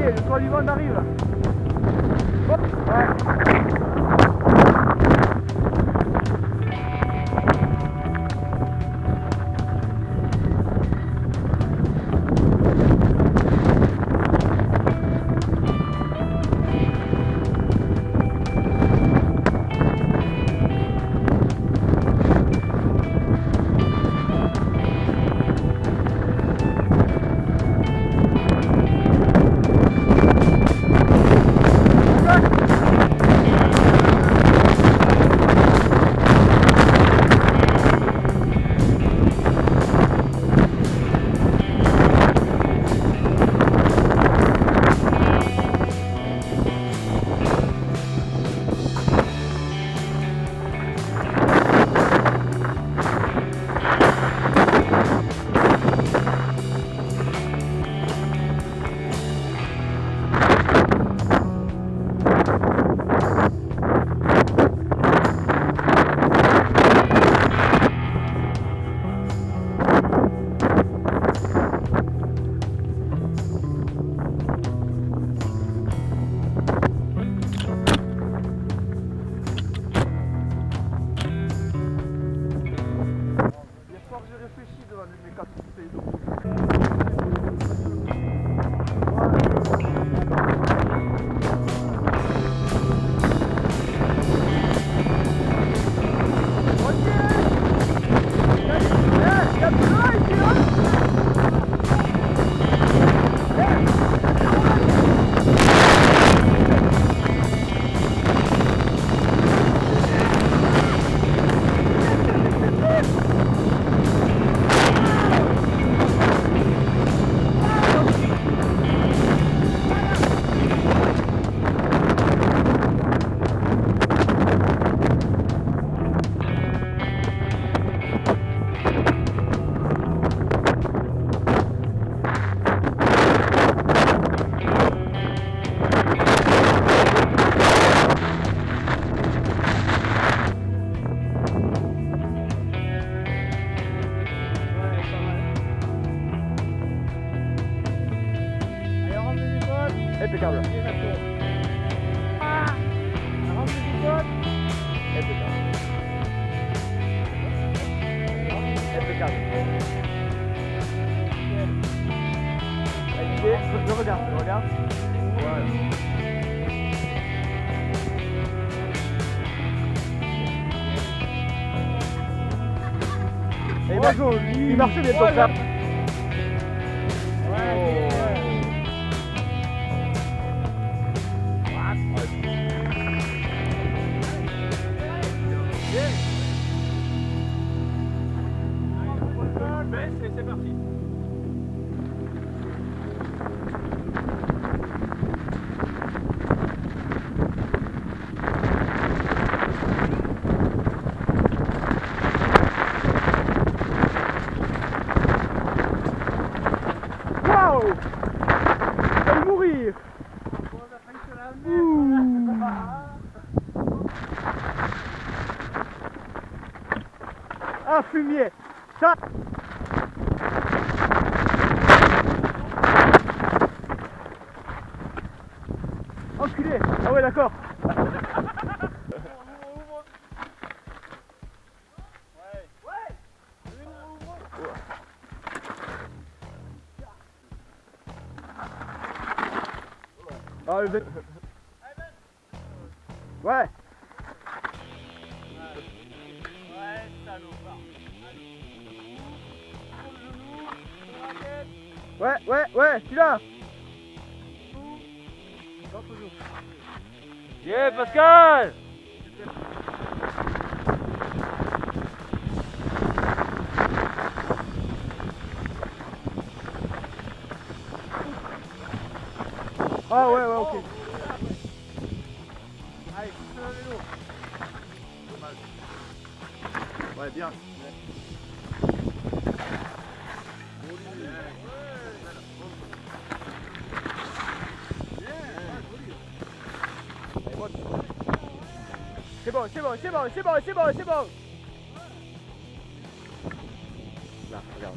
voyez, le toit du vent arrive. Impeccable. Impeccable. Impeccable. Je, regarde, je regarde. Voilà. Et il, marchait bientôt ça. c'est Ah, fumier Ça Enculé Ah ouais, d'accord Ah, le... Ouais Ouais, ouais, ouais, tu là Yeah, Pascal Ah ouais, ouais, ok. Allez, le vélo. Ouais, bien. C'est bon, c'est bon, c'est bon, c'est bon, c'est bon, c'est bon. Là, regarde.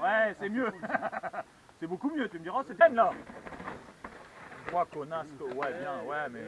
Ouais, c'est mieux. c'est beaucoup mieux, tu me diras, c'est peine là. Ouais, bien, ouais, mais.